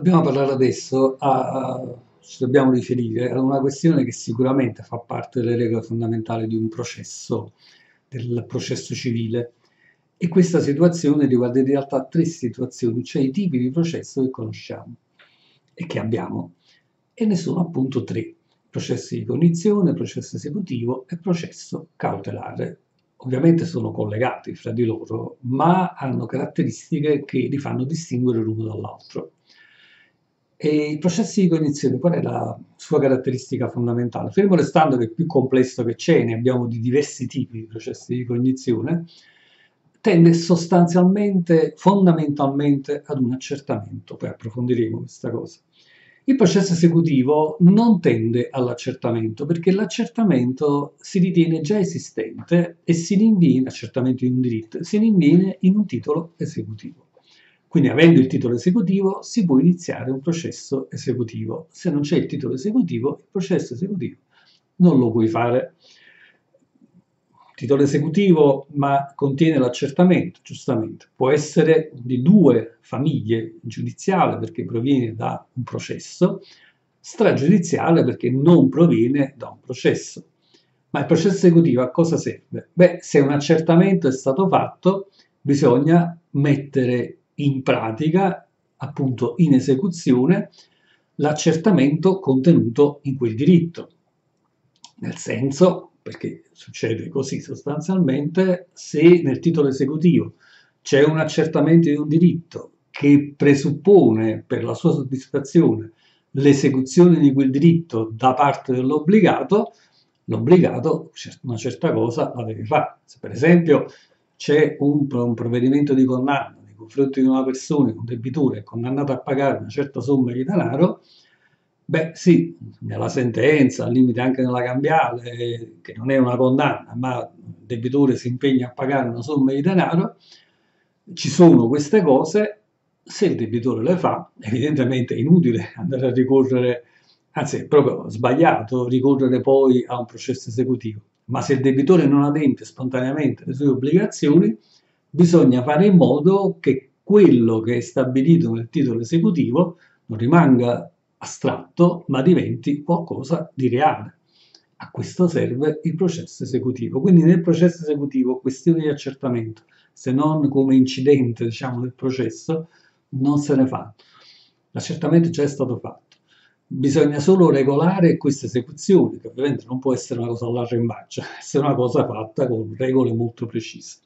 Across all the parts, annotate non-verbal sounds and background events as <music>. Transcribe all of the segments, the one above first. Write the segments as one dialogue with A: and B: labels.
A: Dobbiamo parlare adesso, a, ci dobbiamo riferire a una questione che sicuramente fa parte delle regole fondamentali di un processo, del processo civile. E questa situazione riguarda in realtà tre situazioni, cioè i tipi di processo che conosciamo e che abbiamo. E ne sono appunto tre, processo di cognizione, processo esecutivo e processo cautelare ovviamente sono collegati fra di loro, ma hanno caratteristiche che li fanno distinguere l'uno dall'altro. E i processi di cognizione, qual è la sua caratteristica fondamentale? Fermo restando che è più complesso che c'è, ne abbiamo di diversi tipi di processi di cognizione, tende sostanzialmente, fondamentalmente ad un accertamento, poi approfondiremo questa cosa. Il processo esecutivo non tende all'accertamento perché l'accertamento si ritiene già esistente e si rinviene, accertamento di un diritto, si rinviene in un titolo esecutivo. Quindi avendo il titolo esecutivo si può iniziare un processo esecutivo. Se non c'è il titolo esecutivo, il processo esecutivo non lo puoi fare titolo esecutivo, ma contiene l'accertamento, giustamente. Può essere di due famiglie, giudiziale perché proviene da un processo, stragiudiziale perché non proviene da un processo. Ma il processo esecutivo a cosa serve? Beh, se un accertamento è stato fatto, bisogna mettere in pratica, appunto in esecuzione, l'accertamento contenuto in quel diritto. Nel senso, perché succede così sostanzialmente, se nel titolo esecutivo c'è un accertamento di un diritto che presuppone per la sua soddisfazione l'esecuzione di quel diritto da parte dell'obbligato, l'obbligato una certa cosa la deve fare. Se per esempio c'è un, un provvedimento di condanna nei confronti di una persona, un debitore, condannato a pagare una certa somma di denaro, Beh, sì, nella sentenza, al limite anche nella cambiale, che non è una condanna, ma il debitore si impegna a pagare una somma di denaro, ci sono queste cose, se il debitore le fa, evidentemente è inutile andare a ricorrere, anzi è proprio sbagliato ricorrere poi a un processo esecutivo, ma se il debitore non adempie spontaneamente le sue obbligazioni, bisogna fare in modo che quello che è stabilito nel titolo esecutivo non rimanga astratto, ma diventi qualcosa di reale. A questo serve il processo esecutivo. Quindi nel processo esecutivo questione di accertamento, se non come incidente diciamo, del processo, non se ne fa. L'accertamento già è stato fatto. Bisogna solo regolare questa esecuzione, che ovviamente non può essere una cosa all'arrembaccia, <laughs> deve essere una cosa fatta con regole molto precise.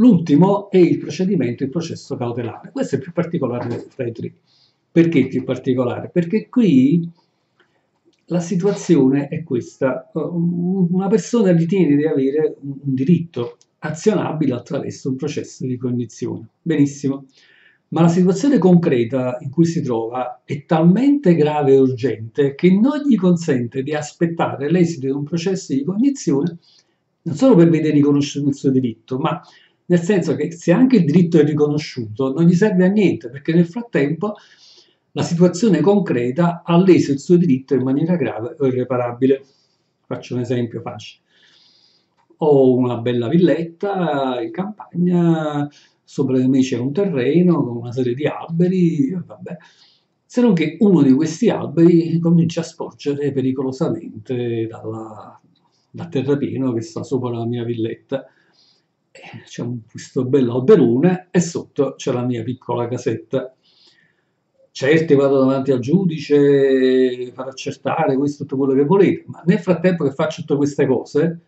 A: L'ultimo è il procedimento, il processo cautelare. Questo è più particolare fra i tre. Perché più particolare? Perché qui la situazione è questa. Una persona ritiene di avere un diritto azionabile attraverso un processo di cognizione. Benissimo. Ma la situazione concreta in cui si trova è talmente grave e urgente che non gli consente di aspettare l'esito di un processo di cognizione non solo per vedere riconosciuto il suo diritto, ma nel senso che se anche il diritto è riconosciuto non gli serve a niente perché nel frattempo la situazione concreta ha leso il suo diritto in maniera grave o irreparabile. Faccio un esempio facile. Ho una bella villetta in campagna, sopra di me c'è un terreno con una serie di alberi, vabbè. Se non che uno di questi alberi comincia a sporgere pericolosamente dalla, dal terrapieno che sta sopra la mia villetta. C'è questo bello alberone e sotto c'è la mia piccola casetta certo vado davanti al giudice, farò accertare questo tutto quello che volete, ma nel frattempo che faccio tutte queste cose,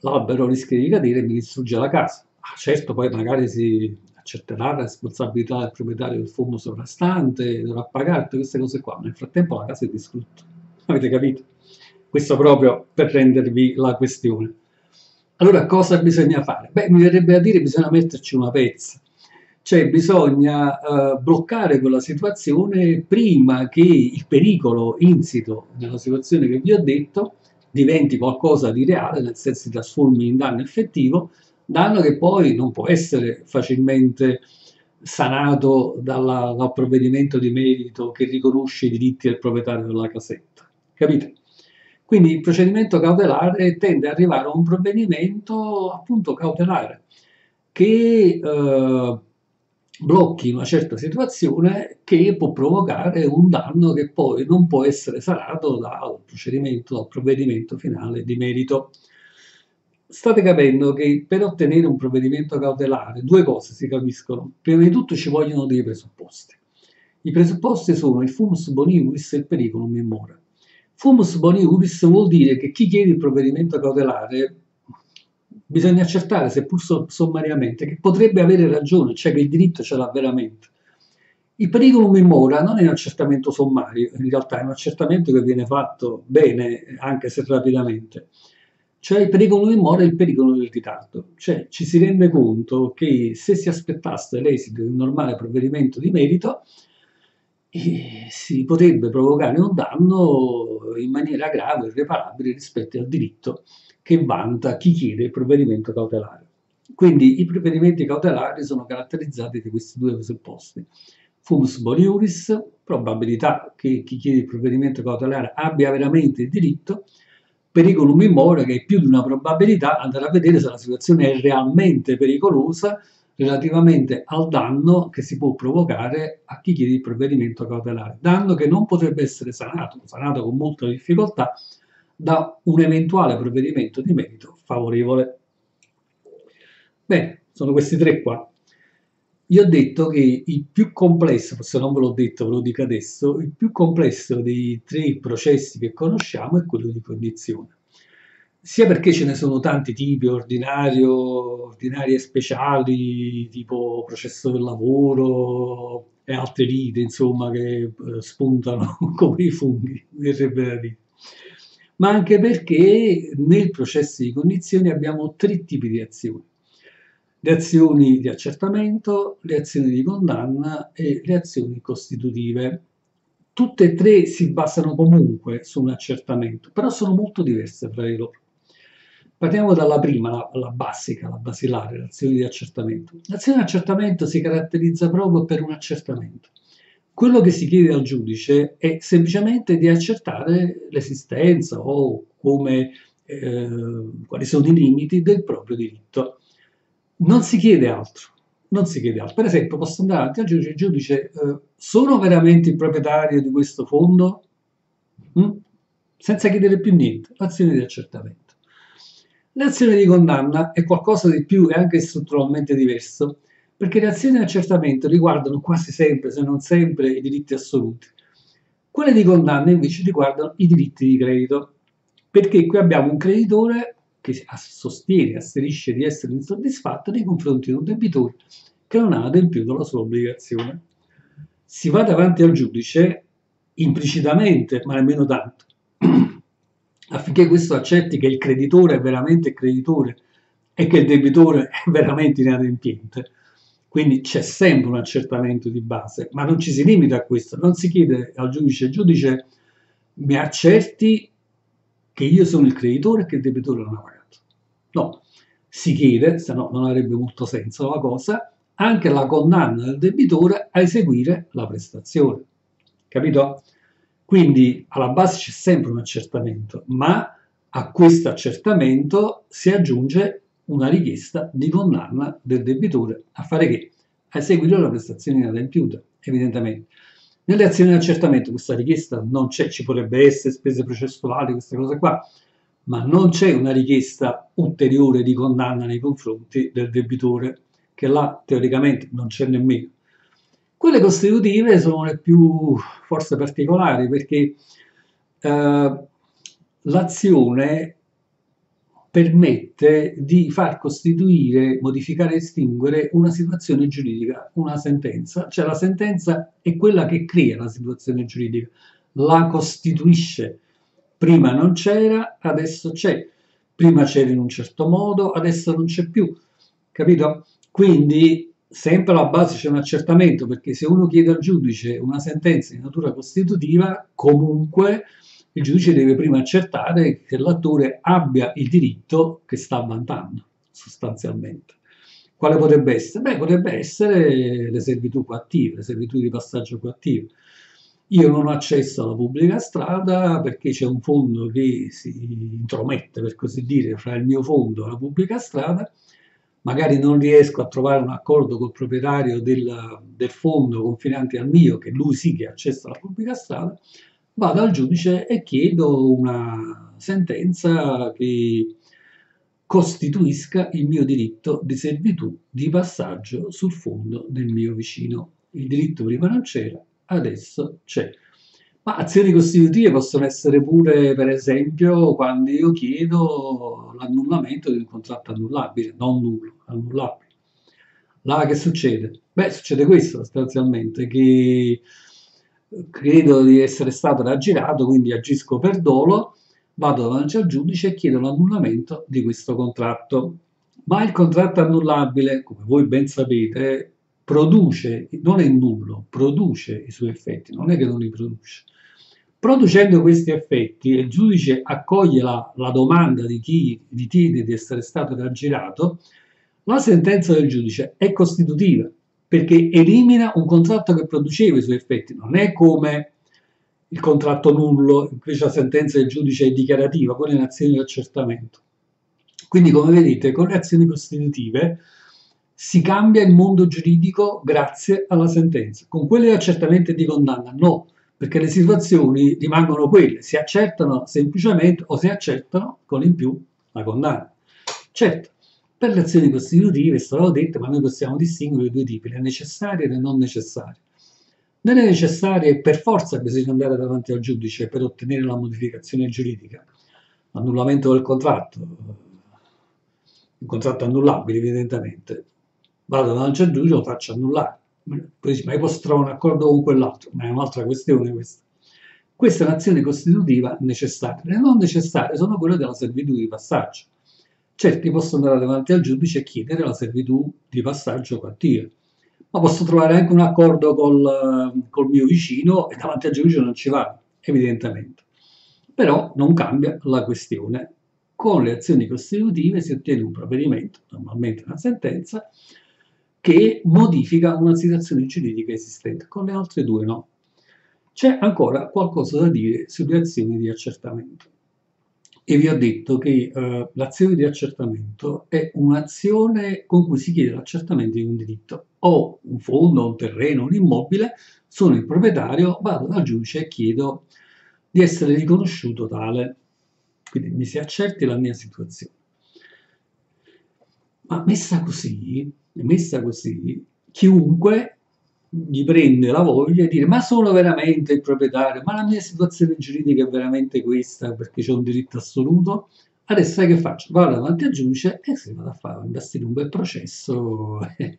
A: l'albero rischia di cadere e mi distrugge la casa. Ah, certo, poi magari si accerterà la responsabilità del proprietario del fondo sovrastante, dovrà pagare tutte queste cose qua, ma nel frattempo la casa è distrutta. Avete capito? Questo proprio per rendervi la questione. Allora cosa bisogna fare? Beh, mi verrebbe a dire bisogna metterci una pezza cioè bisogna uh, bloccare quella situazione prima che il pericolo insito nella situazione che vi ho detto diventi qualcosa di reale, nel senso si trasformi in danno effettivo, danno che poi non può essere facilmente sanato dalla, dal provvedimento di merito che riconosce i diritti del proprietario della casetta. Capite? Quindi il procedimento cautelare tende ad arrivare a un provvedimento appunto cautelare che eh, blocchi una certa situazione che può provocare un danno che poi non può essere sanato dal procedimento, dal provvedimento finale di merito. State capendo che per ottenere un provvedimento cautelare due cose si capiscono. Prima di tutto ci vogliono dei presupposti. I presupposti sono il fumus boniuris e il periculum in mora. Fumus boniuris vuol dire che chi chiede il provvedimento cautelare bisogna accertare, seppur sommariamente, che potrebbe avere ragione, cioè che il diritto ce l'ha veramente. Il periculum in mora non è un accertamento sommario, in realtà è un accertamento che viene fatto bene, anche se rapidamente. Cioè il pericolo in mora è il pericolo del ritardo. Cioè ci si rende conto che se si aspettasse l'esito di un normale provvedimento di merito, eh, si potrebbe provocare un danno in maniera grave, irreparabile rispetto al diritto che vanta chi chiede il provvedimento cautelare. Quindi i provvedimenti cautelari sono caratterizzati da questi due presupposti. Fumus boniuris, probabilità che chi chiede il provvedimento cautelare abbia veramente il diritto, periculum in more, che è più di una probabilità, andare a vedere se la situazione è realmente pericolosa relativamente al danno che si può provocare a chi chiede il provvedimento cautelare. Danno che non potrebbe essere sanato, sanato con molta difficoltà, da un eventuale provvedimento di merito favorevole. Bene, sono questi tre qua. Io ho detto che il più complesso, forse non ve l'ho detto, ve lo dico adesso, il più complesso dei tre processi che conosciamo è quello di cognizione. Sia perché ce ne sono tanti tipi, ordinario, ordinari e speciali, tipo processo del lavoro e altre rite, insomma, che eh, spuntano <laughs> come i funghi, verrebbe da dire ma anche perché nel processo di cognizione abbiamo tre tipi di azioni. Le azioni di accertamento, le azioni di condanna e le azioni costitutive. Tutte e tre si basano comunque su un accertamento, però sono molto diverse tra di loro. Partiamo dalla prima, la, la basica, la basilare, l'azione di accertamento. L'azione di accertamento si caratterizza proprio per un accertamento. Quello che si chiede al giudice è semplicemente di accertare l'esistenza o come, eh, quali sono i limiti del proprio diritto. Non si chiede altro. Non si chiede altro. Per esempio, posso andare avanti al giudice, il giudice, eh, sono veramente il proprietario di questo fondo? Mm? Senza chiedere più niente, l'azione di accertamento. L'azione di condanna è qualcosa di più e anche strutturalmente diverso perché le azioni di accertamento riguardano quasi sempre, se non sempre, i diritti assoluti. Quelle di condanna invece riguardano i diritti di credito, perché qui abbiamo un creditore che sostiene, asserisce di essere insoddisfatto nei confronti di un debitore che non ha adempiuto la sua obbligazione. Si va davanti al giudice implicitamente, ma nemmeno tanto, affinché questo accetti che il creditore è veramente creditore e che il debitore è <laughs> veramente inadempiente quindi c'è sempre un accertamento di base, ma non ci si limita a questo, non si chiede al giudice, giudice mi accerti che io sono il creditore e che il debitore non ha pagato. No, si chiede, se no non avrebbe molto senso la cosa, anche la condanna del debitore a eseguire la prestazione. Capito? Quindi alla base c'è sempre un accertamento, ma a questo accertamento si aggiunge una richiesta di condanna del debitore a fare che? A eseguire la prestazione inadempiuta, evidentemente. Nelle azioni di accertamento questa richiesta non c'è, ci potrebbe essere spese processuali, queste cose qua, ma non c'è una richiesta ulteriore di condanna nei confronti del debitore, che là teoricamente non c'è nemmeno. Quelle costitutive sono le più forse particolari perché eh, l'azione permette di far costituire, modificare e estinguere una situazione giuridica, una sentenza. Cioè la sentenza è quella che crea la situazione giuridica, la costituisce. Prima non c'era, adesso c'è. Prima c'era in un certo modo, adesso non c'è più. Capito? Quindi sempre alla base c'è un accertamento, perché se uno chiede al giudice una sentenza di natura costitutiva, comunque il giudice deve prima accertare che l'attore abbia il diritto che sta vantando, sostanzialmente. Quale potrebbe essere? Beh, potrebbe essere le servitù coattive, le servitù di passaggio coattivo. Io non ho accesso alla pubblica strada perché c'è un fondo che si intromette, per così dire, fra il mio fondo e la pubblica strada, magari non riesco a trovare un accordo col proprietario del, del fondo confinante al mio, che lui sì che ha accesso alla pubblica strada, vado al giudice e chiedo una sentenza che costituisca il mio diritto di servitù di passaggio sul fondo del mio vicino. Il diritto prima non c'era, adesso c'è. Ma azioni costitutive possono essere pure, per esempio, quando io chiedo l'annullamento di un contratto annullabile, non nullo, annullabile. Là che succede? Beh, succede questo sostanzialmente, che credo di essere stato raggirato, quindi agisco per dolo, vado davanti al giudice e chiedo l'annullamento di questo contratto. Ma il contratto annullabile, come voi ben sapete, produce, non è nullo, produce i suoi effetti, non è che non li produce. Producendo questi effetti, il giudice accoglie la, la domanda di chi ritiene di essere stato raggirato, la sentenza del giudice è costitutiva, perché elimina un contratto che produceva i suoi effetti, non è come il contratto nullo, invece la sentenza del giudice è dichiarativa, quelle in azioni di accertamento. Quindi, come vedete, con le azioni costitutive si cambia il mondo giuridico grazie alla sentenza. Con quelle di accertamento e di condanna no, perché le situazioni rimangono quelle, si accertano semplicemente o si accertano con in più la condanna. Certo, per le azioni costitutive è stato detto, ma noi possiamo distinguere due tipi, le necessarie e le non necessarie. Nelle necessarie per forza bisogna andare davanti al giudice per ottenere la modificazione giuridica, l'annullamento del contratto, un contratto annullabile evidentemente, vado davanti al giudice lo faccio annullare poi dici, ma io posso trovare un accordo con quell'altro, ma è un'altra questione questa. Questa è un'azione costitutiva necessaria. Le non necessarie sono quelle della servitù di passaggio. Certi posso andare davanti al giudice e chiedere la servitù di passaggio quantia, ma posso trovare anche un accordo col, col mio vicino e davanti al giudice non ci vado, evidentemente. Però non cambia la questione. Con le azioni costitutive si ottiene un provvedimento, normalmente una sentenza, che modifica una situazione giuridica esistente, con le altre due no. C'è ancora qualcosa da dire sulle azioni di accertamento. E vi ho detto che eh, l'azione di accertamento è un'azione con cui si chiede l'accertamento di un diritto. Ho un fondo, un terreno, un immobile, sono il proprietario, vado dal giudice e chiedo di essere riconosciuto tale. Quindi mi si accerti la mia situazione. Ma messa così, messa così, chiunque gli prende la voglia di dire ma sono veramente il proprietario, ma la mia situazione giuridica è veramente questa perché c'è un diritto assoluto, adesso sai che faccio? Vado davanti al giudice e si vado a fare, a imbastire un bel processo. <laughs>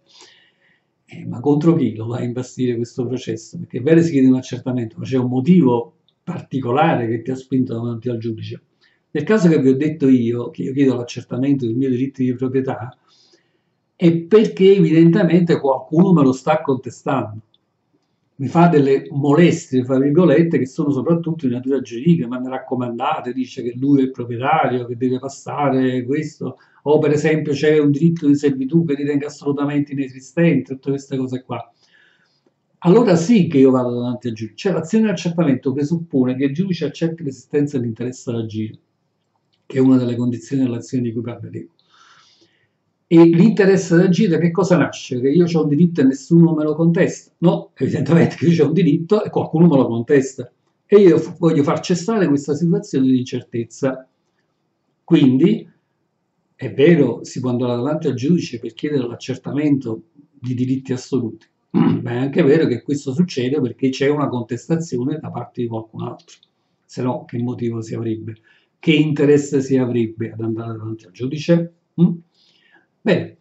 A: Eh, ma contro chi lo va a imbastire questo processo? Perché è vero si chiede un accertamento, ma c'è un motivo particolare che ti ha spinto davanti al giudice. Nel caso che vi ho detto io, che io chiedo l'accertamento del mio diritto di proprietà, è perché evidentemente qualcuno me lo sta contestando. Mi fa delle molestie, fra virgolette, che sono soprattutto di natura giuridica, ma mi raccomandate, dice che lui è il proprietario, che deve passare questo, o per esempio c'è un diritto di servitù che ritenga assolutamente inesistente, tutte queste cose qua. Allora sì che io vado davanti al giudice. Cioè l'azione di accertamento presuppone che il giudice accetti l'esistenza dell'interesse ad agire, che è una delle condizioni dell'azione di cui parleremo. E l'interesse ad agire da che cosa nasce? Che io ho un diritto e nessuno me lo contesta? No, evidentemente che io ho un diritto e qualcuno me lo contesta. E io voglio far cessare questa situazione di incertezza. Quindi, è vero, si può andare davanti al giudice per chiedere l'accertamento di diritti assoluti, <clears throat> ma è anche vero che questo succede perché c'è una contestazione da parte di qualcun altro. Se no, che motivo si avrebbe? Che interesse si avrebbe ad andare davanti al giudice? Mm? Bene,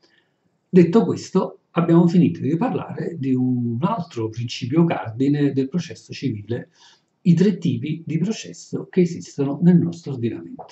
A: detto questo, abbiamo finito di parlare di un altro principio cardine del processo civile, i tre tipi di processo che esistono nel nostro ordinamento.